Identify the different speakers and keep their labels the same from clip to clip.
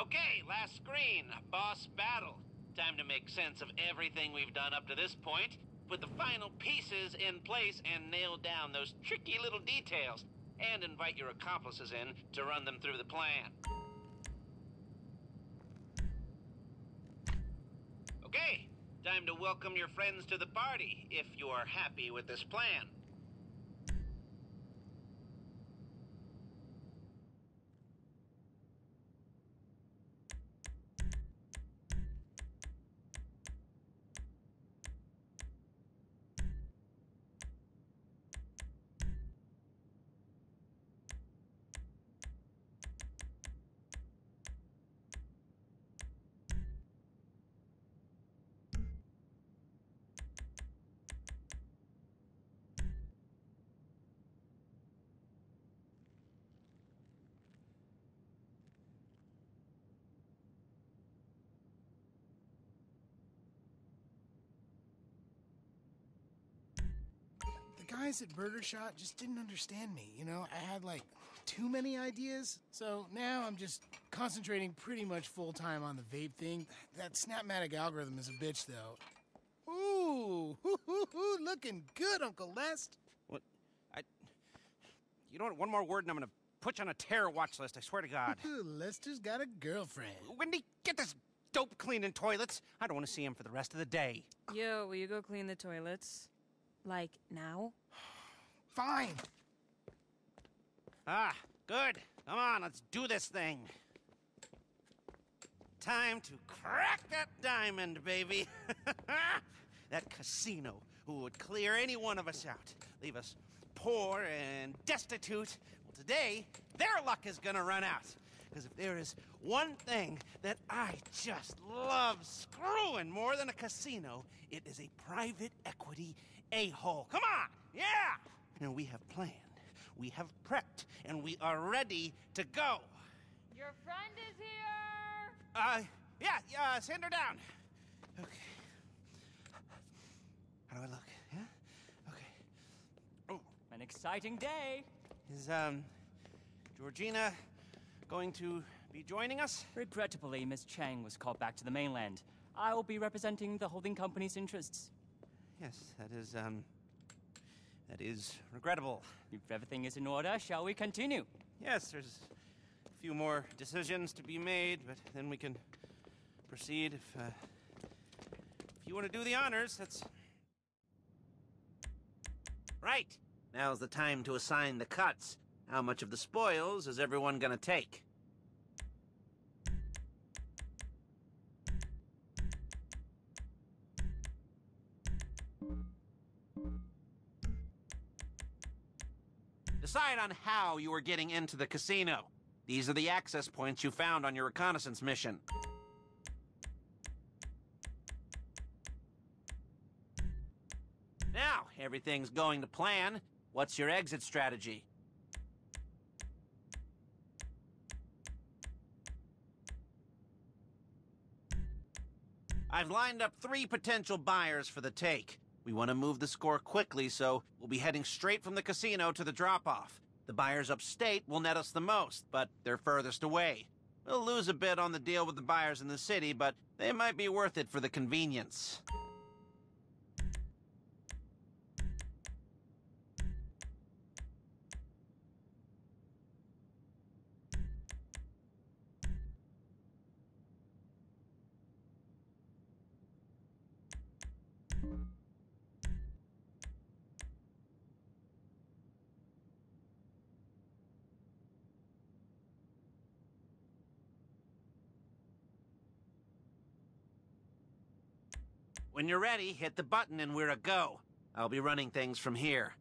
Speaker 1: Okay, last screen. Boss battle. Time to make sense of everything we've done up to this point, put the final pieces in place, and nail down those tricky little details. And invite your accomplices in to run them through the plan. Okay, time to welcome your friends to the party, if you are happy with this plan.
Speaker 2: The guys at Burger Shot just didn't understand me, you know? I had like too many ideas, so now I'm just concentrating pretty much full time on the vape thing. That Snapmatic algorithm is a bitch, though. Ooh, hoo, hoo, hoo, looking good, Uncle Lest.
Speaker 3: What? I. You know what? One more word and I'm gonna put you on a terror watch list, I swear to God.
Speaker 2: Lester's got a girlfriend.
Speaker 3: Wendy, get this dope cleaning toilets. I don't want to see him for the rest of the day.
Speaker 4: Yo, will you go clean the toilets? Like, now?
Speaker 2: Fine.
Speaker 3: Ah, good. Come on, let's do this thing. Time to crack that diamond, baby. that casino who would clear any one of us out, leave us poor and destitute. Well, today, their luck is gonna run out. Because if there is one thing that I just love screwing more than a casino, it is a private equity a-hole. Come on! Yeah! And we have planned, we have prepped, and we are ready to go.
Speaker 4: Your friend is here!
Speaker 3: Uh, yeah, yeah, send her down. Okay. How do I look? Yeah? Okay. Oh,
Speaker 5: An exciting day.
Speaker 3: is, um, Georgina going to be joining us?
Speaker 5: Regrettably, Miss Cheng was called back to the mainland. I will be representing the holding company's interests.
Speaker 3: Yes, that is, um, that is regrettable.
Speaker 5: If everything is in order, shall we continue?
Speaker 3: Yes, there's a few more decisions to be made, but then we can proceed if, uh, if you want to do the honors, that's. Right. Now's the time to assign the cuts. How much of the spoils is everyone gonna take? Decide on how you are getting into the casino. These are the access points you found on your reconnaissance mission. Now, everything's going to plan. What's your exit strategy? I've lined up three potential buyers for the take. We want to move the score quickly, so we'll be heading straight from the casino to the drop-off. The buyers upstate will net us the most, but they're furthest away. We'll lose a bit on the deal with the buyers in the city, but they might be worth it for the convenience. When you're ready, hit the button and we're a go. I'll be running things from here.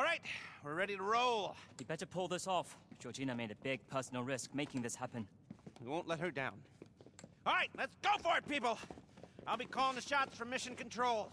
Speaker 6: All right, we're ready to roll.
Speaker 5: You better pull this off. Georgina made a big personal risk making this happen.
Speaker 6: We won't let her down. All right, let's go for it, people! I'll be calling the shots from Mission Control.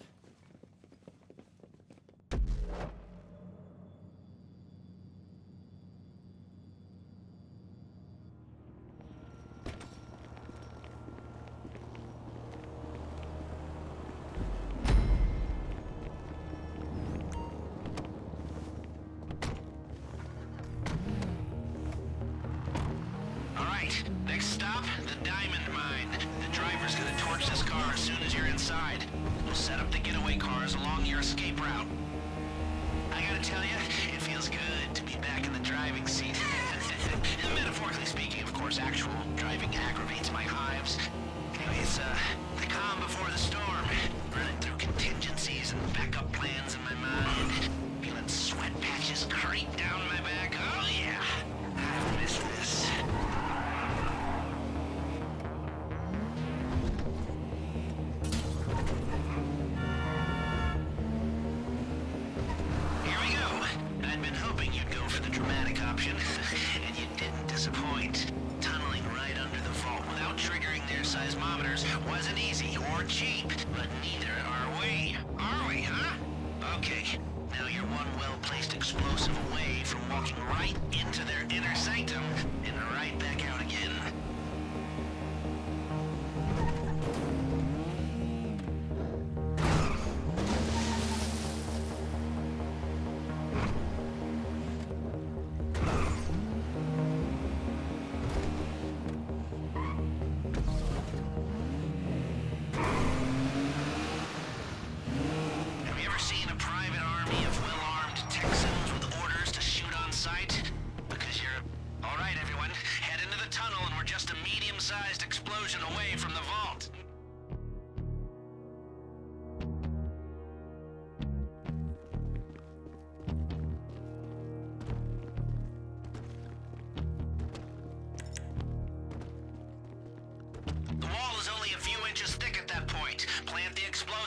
Speaker 3: actual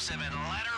Speaker 3: explosive and ladder.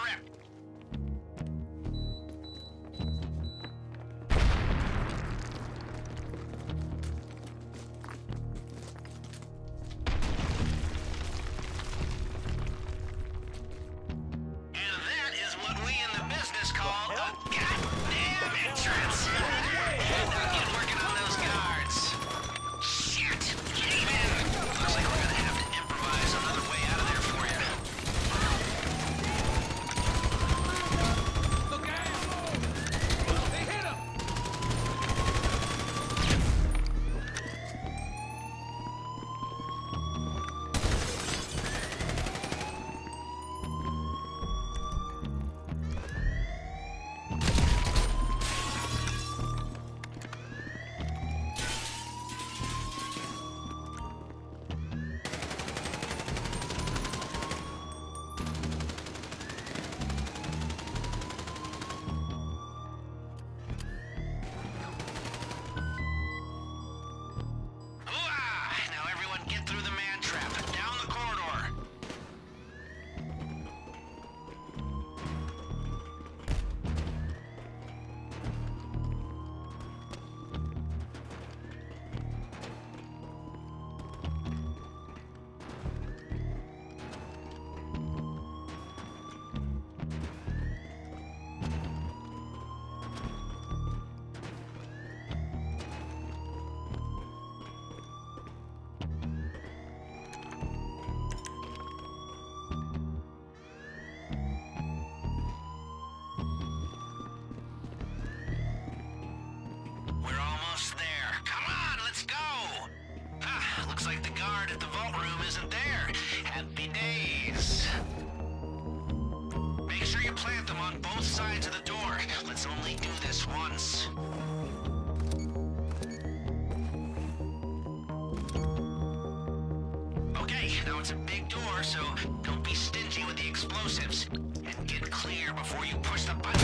Speaker 3: so don't be stingy with the explosives. And get clear before you push the button.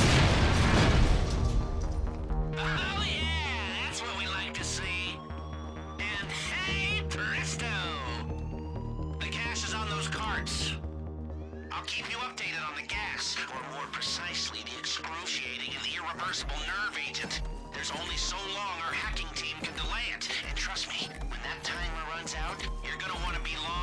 Speaker 3: Oh yeah, that's what we like to see. And hey! The cash is on those carts. I'll keep you updated on the gas, or more precisely, the excruciating and irreversible nerve agent. There's only so long our hacking team can delay it, and trust me, when that timer runs out, you're gonna want to be long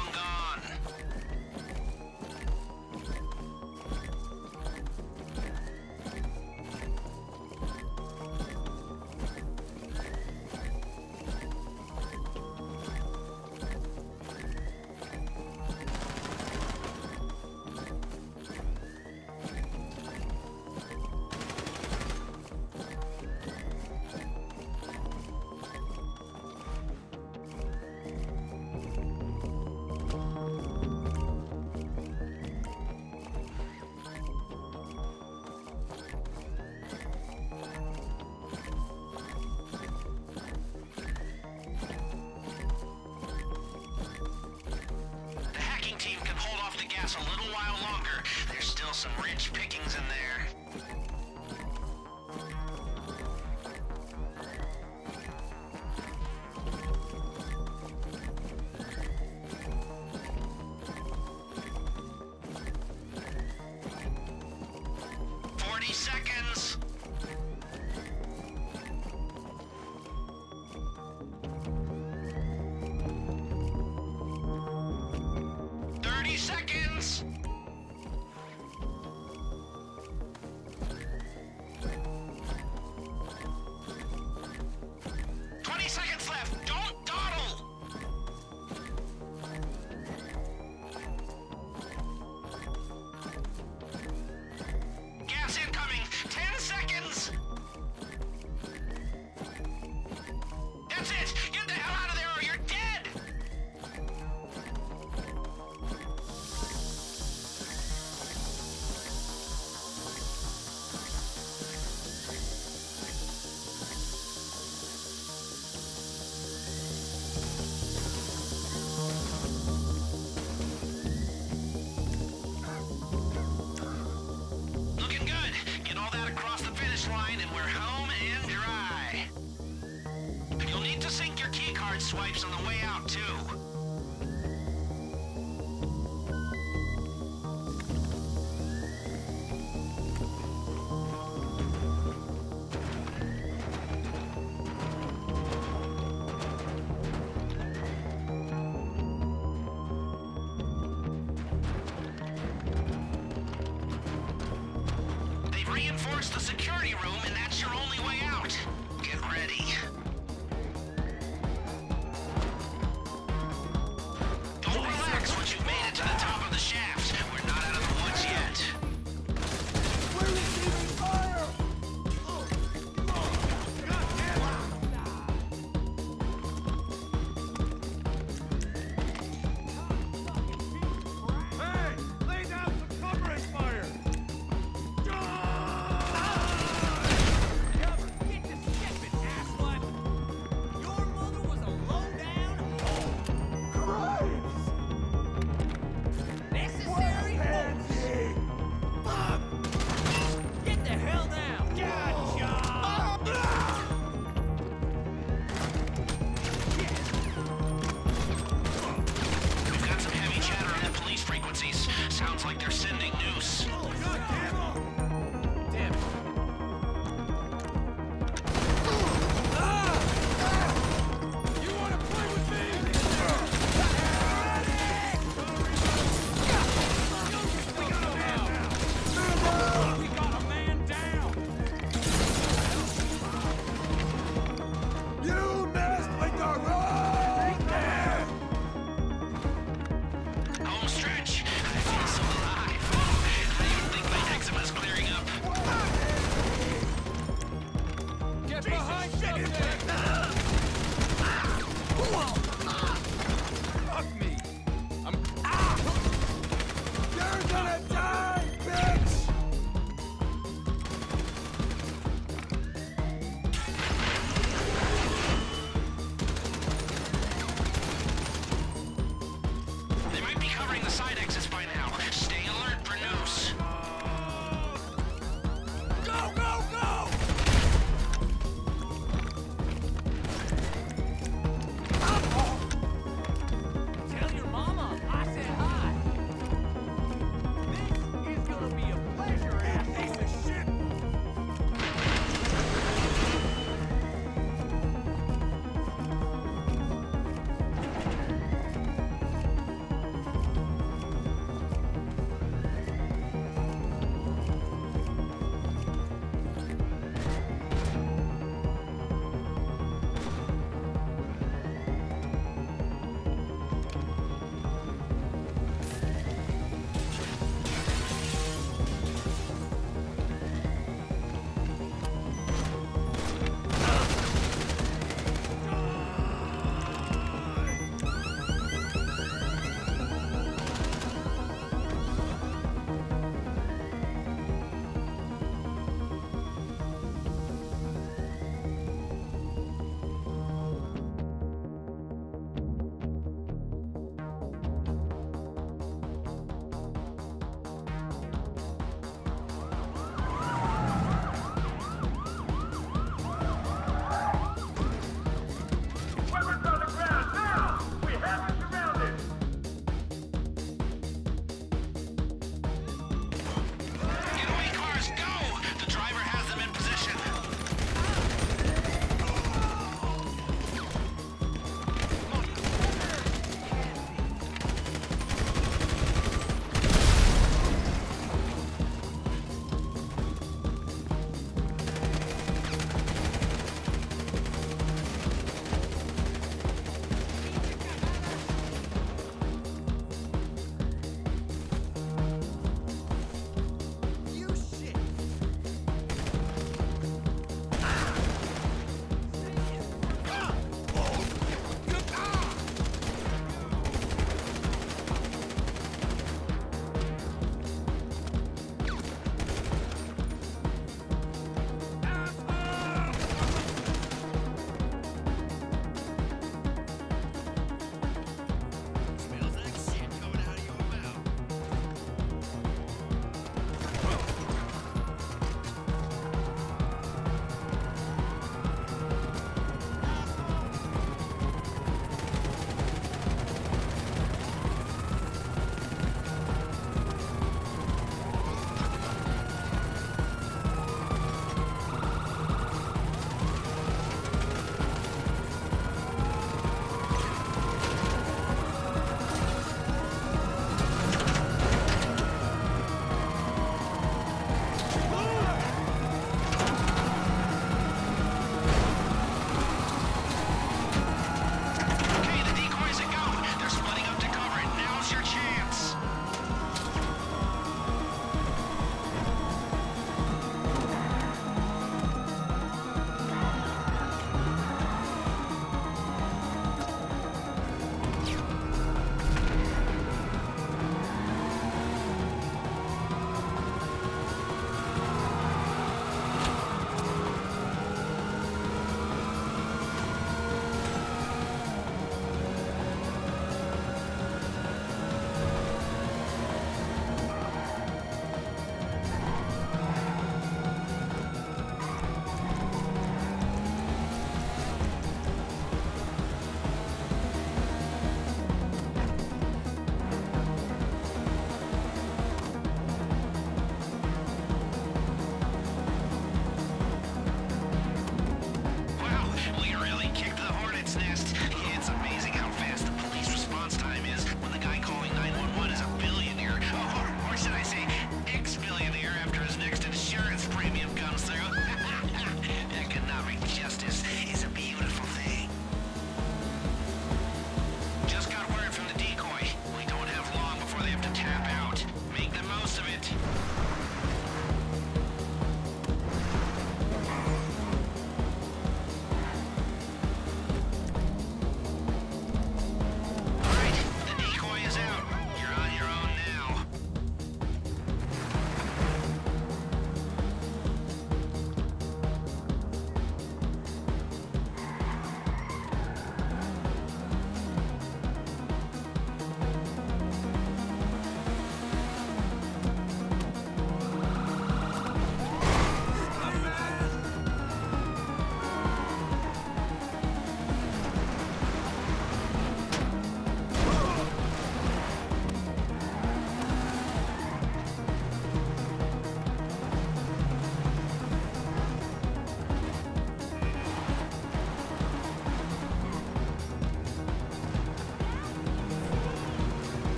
Speaker 3: rich pickings in there. Reinforce the security room and that's your only way out. Get ready.
Speaker 7: Get behind something!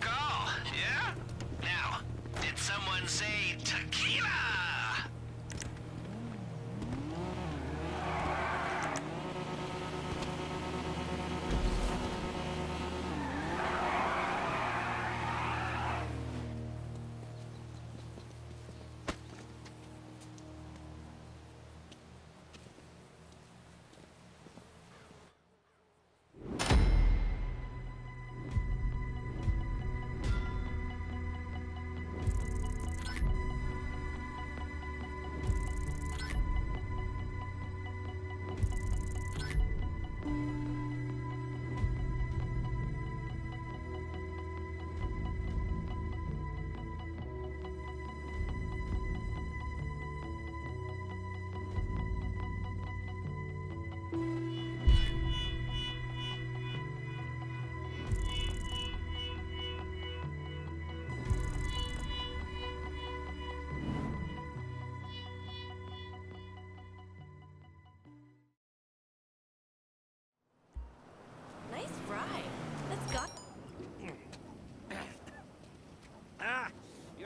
Speaker 8: Like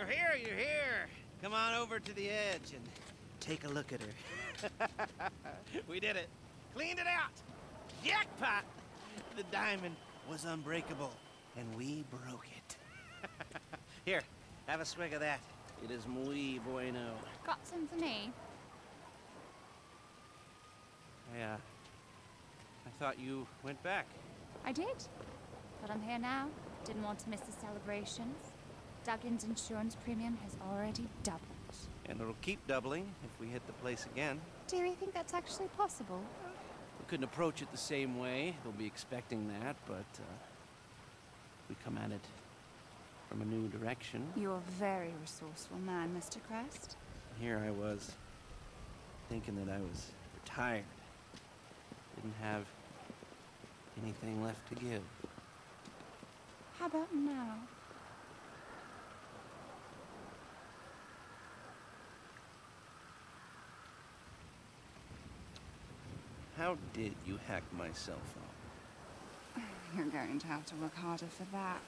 Speaker 3: you're here, you're here. Come on over to the edge and take a look at her. we did it. Cleaned it out. Jackpot! The diamond was unbreakable, and we broke it. here, have a swig of that. It is muy bueno.
Speaker 9: Got some for me.
Speaker 3: I, uh, I thought you went back.
Speaker 9: I did. But I'm here now. Didn't want to miss the celebrations. Duggan's insurance premium has already doubled.
Speaker 3: And it'll keep doubling if we hit the place again.
Speaker 9: Do you think that's actually possible?
Speaker 3: We couldn't approach it the same way. They'll be expecting that, but uh, we come at it from a new direction.
Speaker 9: You're a very resourceful man, Mr. Crest.
Speaker 3: Here I was, thinking that I was retired. Didn't have anything left to give.
Speaker 9: How about now?
Speaker 3: How did you hack my cell phone?
Speaker 9: You're going to have to work harder for that.